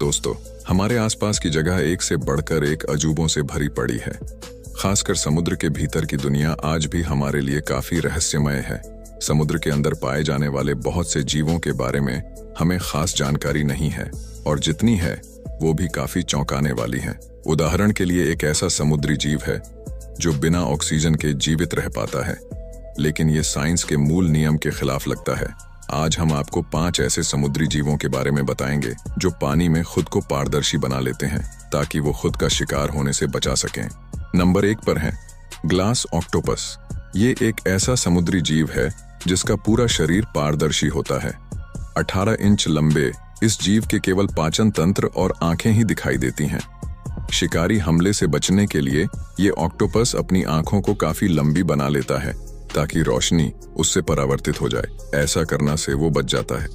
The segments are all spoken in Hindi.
दोस्तों, हमारे आसपास की जगह एक से बढ़कर एक अजूबों से भरी पड़ी है। खासकर समुद्र के भीतर की दुनिया आज भी हमारे लिए काफ़ी रहस्यमय है। समुद्र के अंदर पाए जाने वाले बहुत से जीवों के बारे में हमें खास जानकारी नहीं है, और जितनी है, वो भी काफ़ी चौंकाने वाली है। उदाहरण के लिए एक ऐसा समुद्री जीव है, जो बिना ऑक्सीजन के जीवित रह पाता है, लेकिन ये साइंस के मूल नियम के खिलाफ लगता है। आज हम आपको पाँच ऐसे समुद्री जीवों के बारे में बताएँगे, जो पानी में खुद को पारदर्शी बना लेते हैं, ताकि वो खुद का शिकार होने से बचा सकें। नंबर एक पर है, ग्लास ऑक्टोपस। ये एक ऐसा समुद्री जीव है, जिसका पूरा शरीर पारदर्शी होता है। 18 इंच लंबे, इस जीव के केवल पाचन तंत्र और आँखें ही दिखाई देती हैं। शिकारी हमले से बचने के लिए, ये ऑक्टोपस अपनी आँखों को काफ़ी लंबी बना लेता है। ताकि रोशनी उससे परावर्तित हो जाए। ऐसा करना से वो बच जाता है।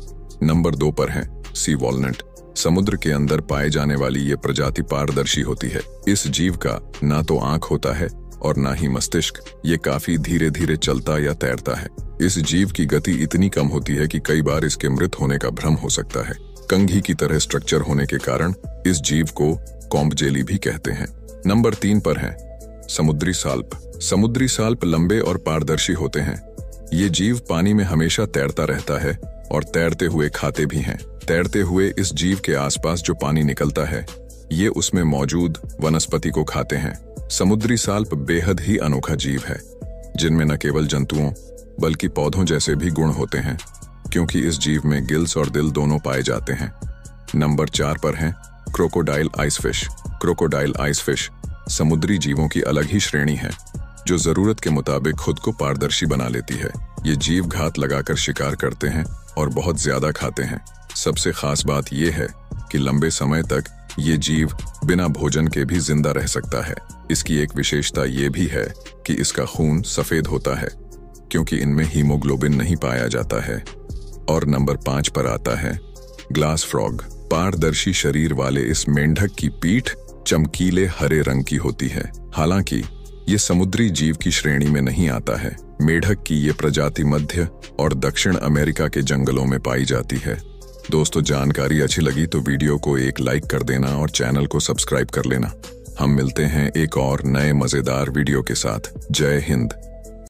नंबर दो पर है, सी वॉलनट। समुद्र के अंदर पाए जाने वाली ये प्रजाति पारदर्शी होती है। इस जीव का ना तो आँख होता है और ना ही मस्तिष्क। ये काफ़ी धीरे धीरे चलता या तैरता है। इस जीव की गति इतनी कम होती है कि कई बार इसके मृत होने का भ्रम हो सकता है। कंघी की तरह स्ट्रक्चर होने के कारण इस जीव को कॉम्बजेली भी कहते हैं। नंबर तीन पर है समुद्री साल्प। समुद्री साल्प लंबे और पारदर्शी होते हैं। ये जीव पानी में हमेशा तैरता रहता है और तैरते हुए खाते भी हैं। तैरते हुए इस जीव के आसपास जो पानी निकलता है, ये उसमें मौजूद वनस्पति को खाते हैं। समुद्री साल्प बेहद ही अनोखा जीव है, जिनमें न केवल जंतुओं, बल्कि पौधों जैसे भी गुण होते हैं, क्योंकि इस जीव में गिल्स और दिल दोनों पाए जाते हैं। नंबर चार पर है, क्रोकोडाइल आइसफिश। क्रोकोडाइल आइसफिश समुद्री जीवों की अलग ही श्रेणी है, जो ज़रूरत के मुताबिक खुद को पारदर्शी बना लेती है। ये जीव घात लगाकर शिकार करते हैं और बहुत ज़्यादा खाते हैं। सबसे खास बात यह है कि लंबे समय तक ये जीव बिना भोजन के भी ज़िंदा रह सकता है। इसकी एक विशेषता ये भी है कि इसका खून सफ़ेद होता है, क्योंकि इनमें हीमोग्लोबिन नहीं पाया जाता है। और नंबर पाँच पर आता है, ग्लास फ्रॉग। पारदर्शी शरीर वाले इस मेंढक की पीठ चमकीले हरे रंग की होती है। हालाँकि, ये समुद्री जीव की श्रेणी में नहीं आता है। मेढक की ये प्रजाति मध्य और दक्षिण अमेरिका के जंगलों में पाई जाती है। दोस्तों, जानकारी अच्छी लगी तो वीडियो को एक लाइक कर देना और चैनल को सब्सक्राइब कर लेना। हम मिलते हैं एक और नए मज़ेदार वीडियो के साथ। जय हिंद।